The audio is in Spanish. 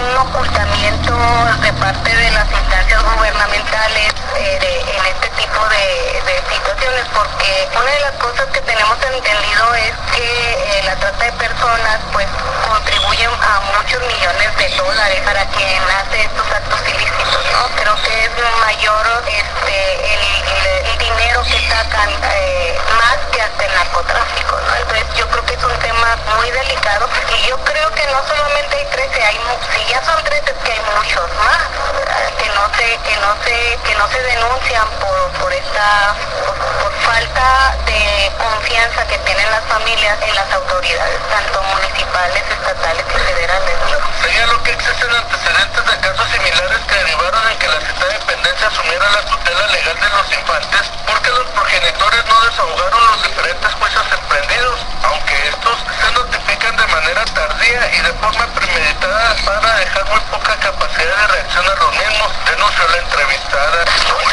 un ocultamiento de parte de las instancias gubernamentales eh, en este tipo de, situaciones, porque una de las cosas que tenemos entendido es que eh, la trata de personas pues contribuye a muchos millones de dólares para quien hace estos actos ilícitos, ¿no? Creo que es mayor este el dinero que sacan eh, más que hasta el narcotráfico, ¿no? Entonces yo creo que es un tema muy delicado y yo creo que no solamente hay 13, hay mu- si ya son 13 es que hay muchos más que no se que no se que no se denuncian por por esta por, falta de confianza que tienen las familias en las autoridades tanto municipales, estatales y federales. Señaló que existen antecedentes de casos similares que derivaron en que la citada dependencia asumiera la tutela legal de los infantes porque los progenitores no desahogaron los diferentes juicios emprendidos, aunque estos se notifican de manera tardía y de forma premeditada para dejar muy poca capacidad de reacción a los mismos, denunció la entrevistada.